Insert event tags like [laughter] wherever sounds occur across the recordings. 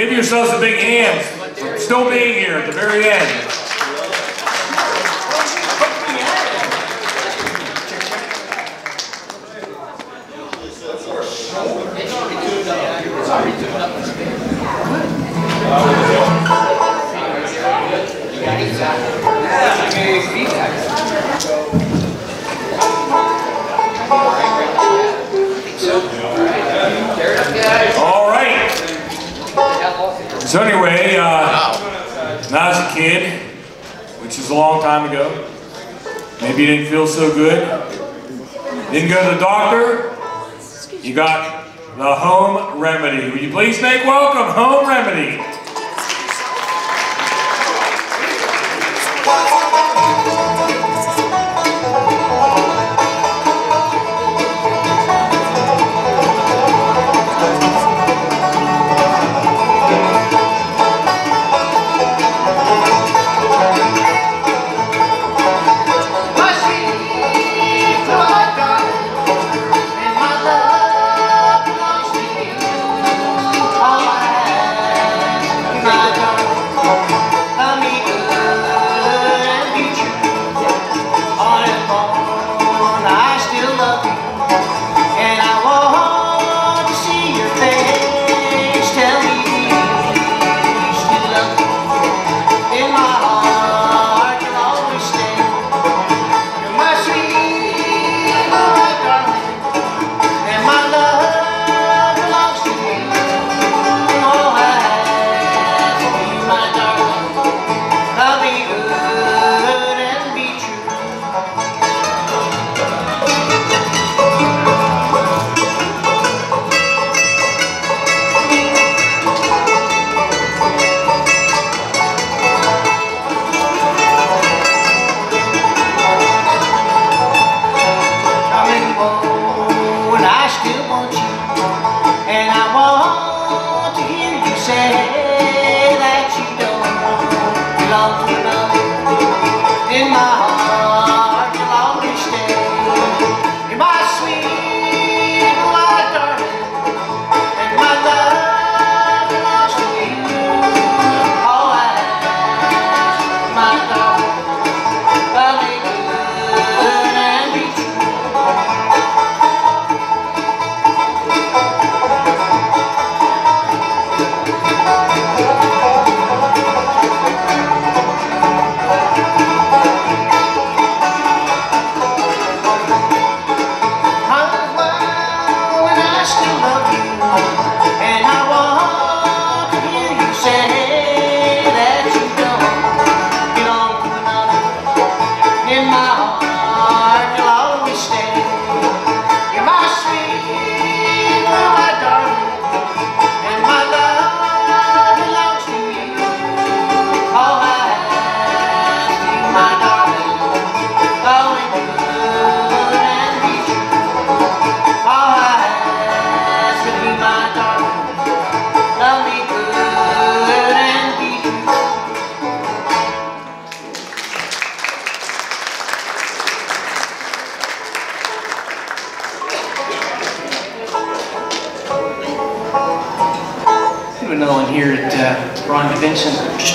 Give yourselves a big hand for still being here at the very end. time ago. Maybe you didn't feel so good. Didn't go to the doctor. You got the home remedy. Will you please make welcome home remedy?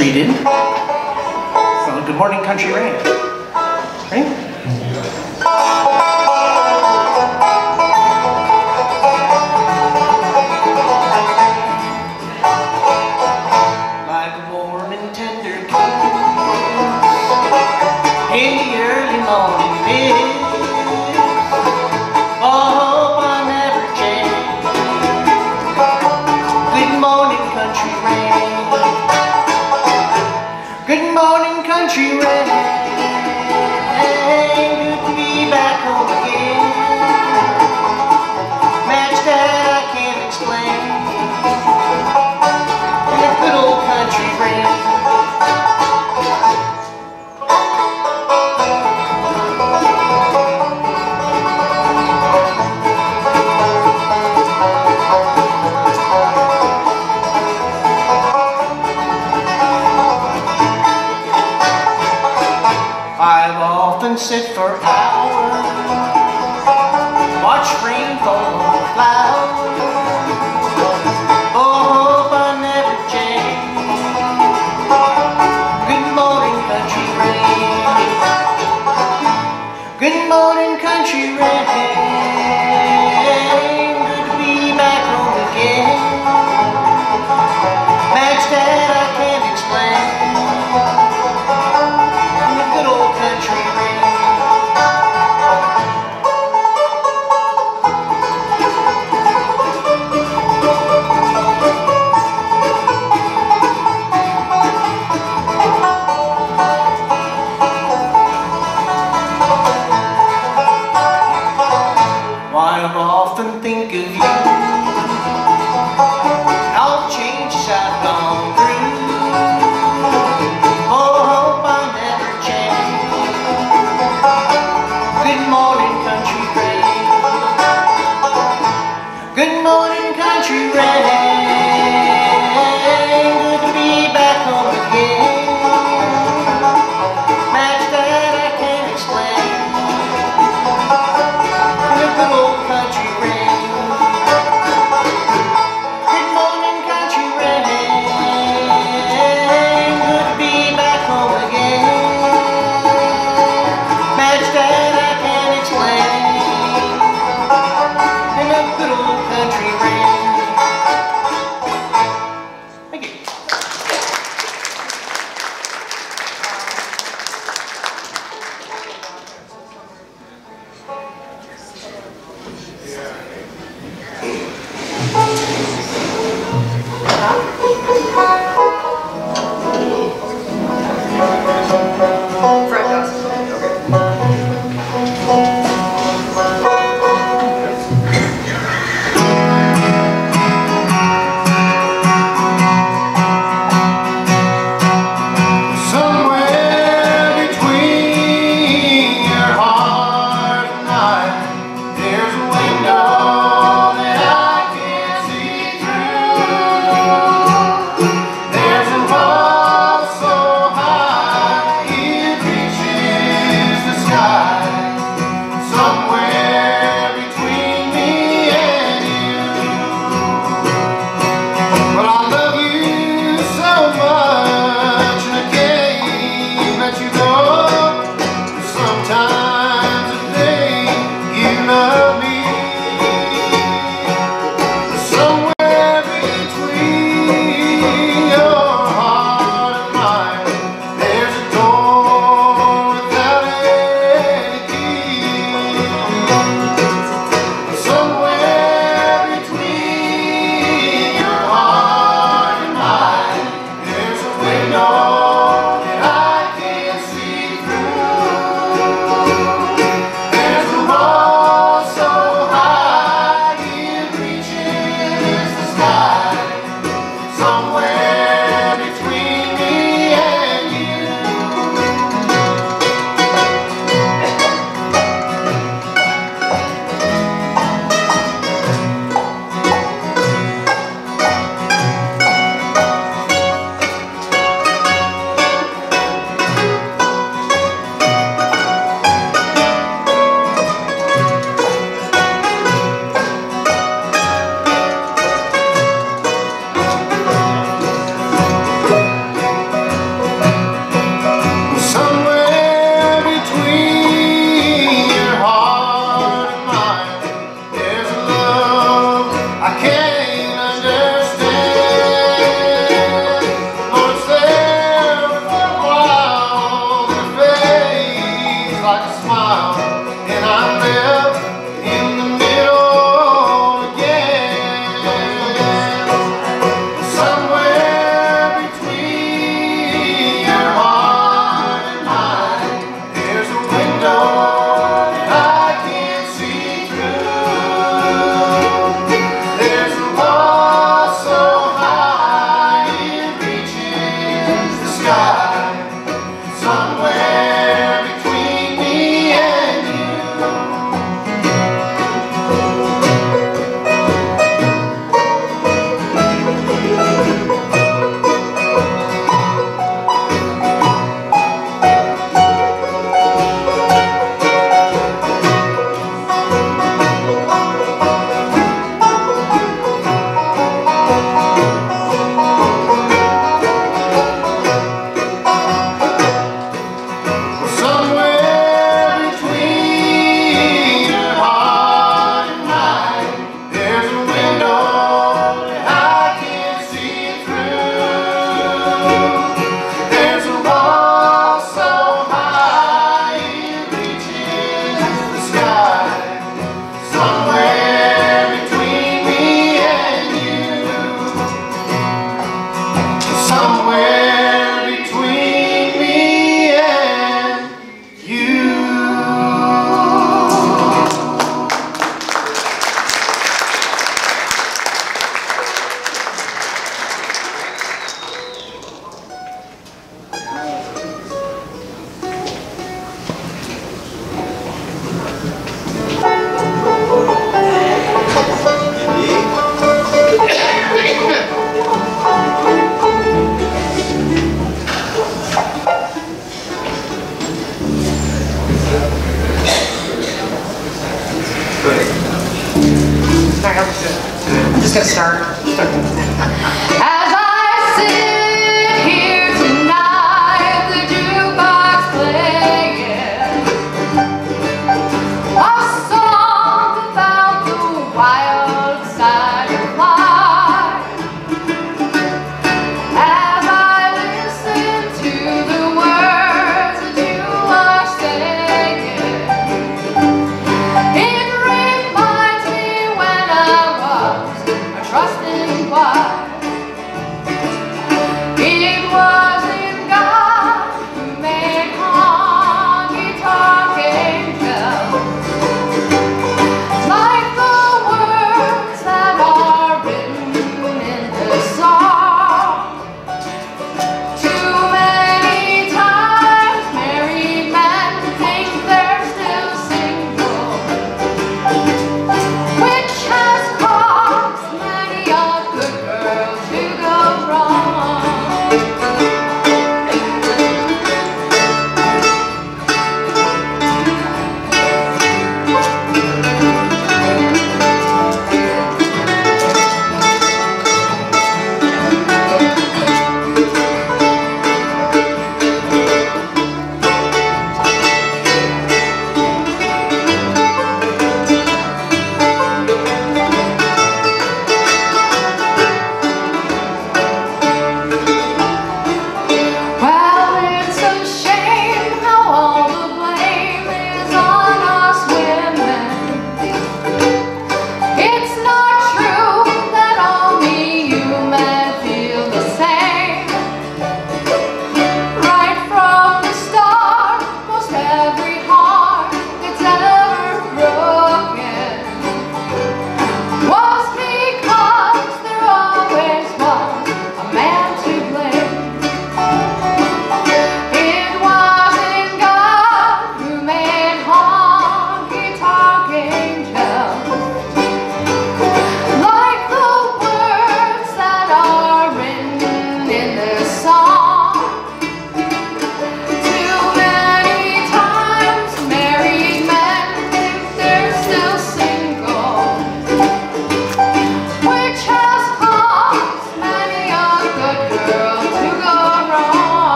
treated. for all.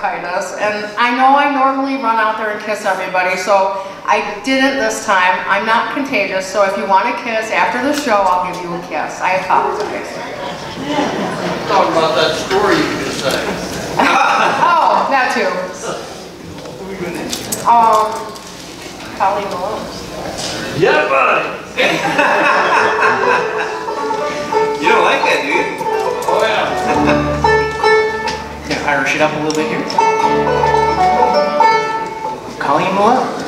bronchitis, and I know I normally run out there and kiss everybody, so I didn't this time. I'm not contagious, so if you want to kiss after the show, I'll give you a kiss. I apologize. Talk about that story you just said. oh, that too. Um, Holly Malone. Yeah, buddy. [laughs] you don't like that, do you? Oh yeah. Irish it up a little bit here. Colleen Malone.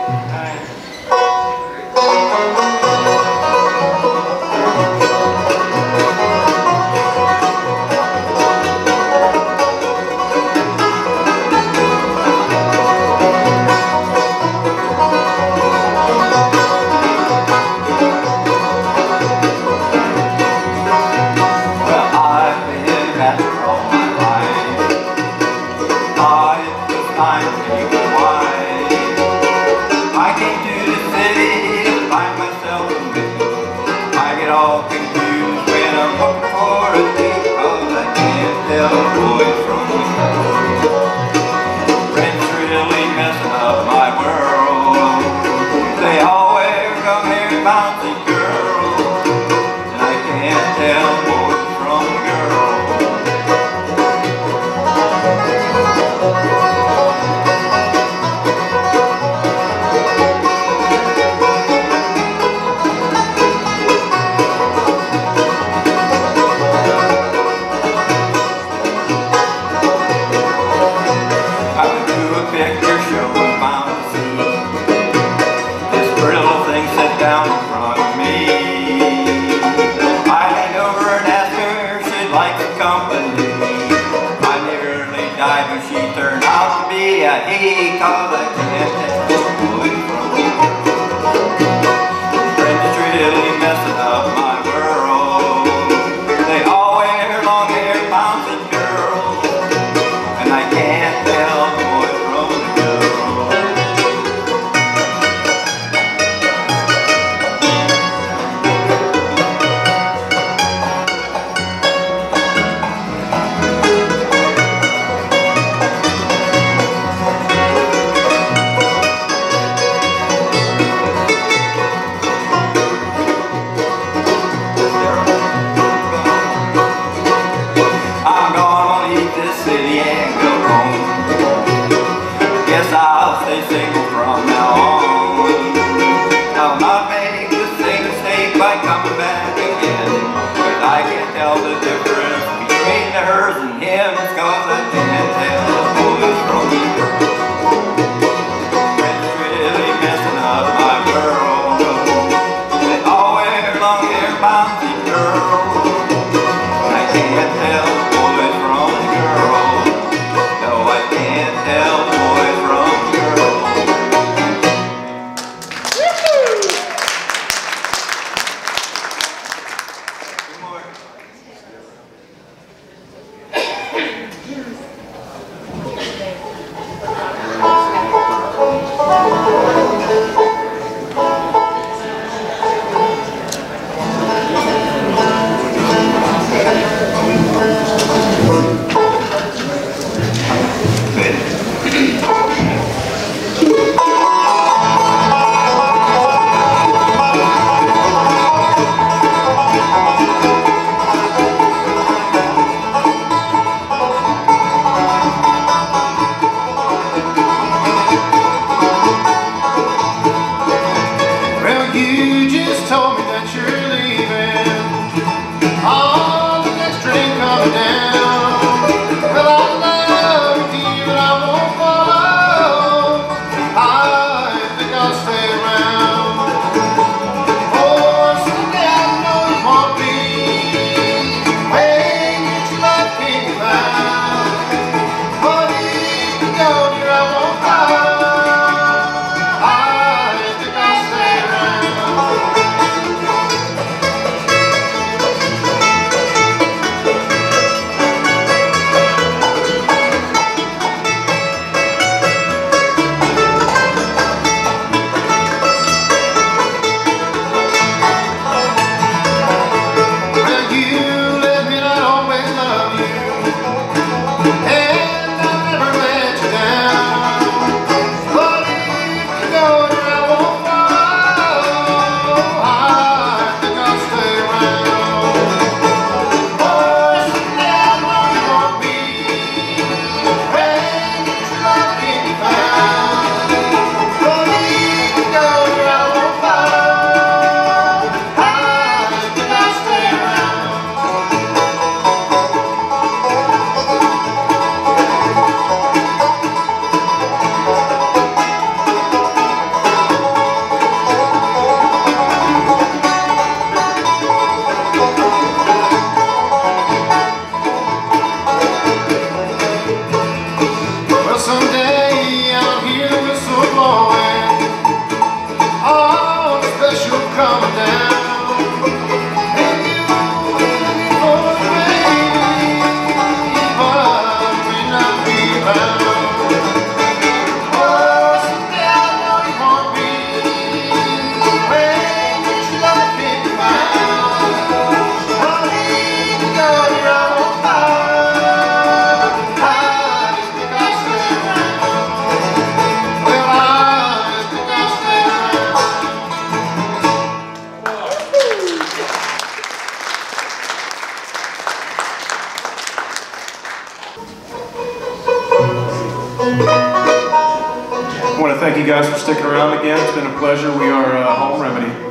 I want to thank you guys for sticking around again. It's been a pleasure. We are uh, Home Remedy.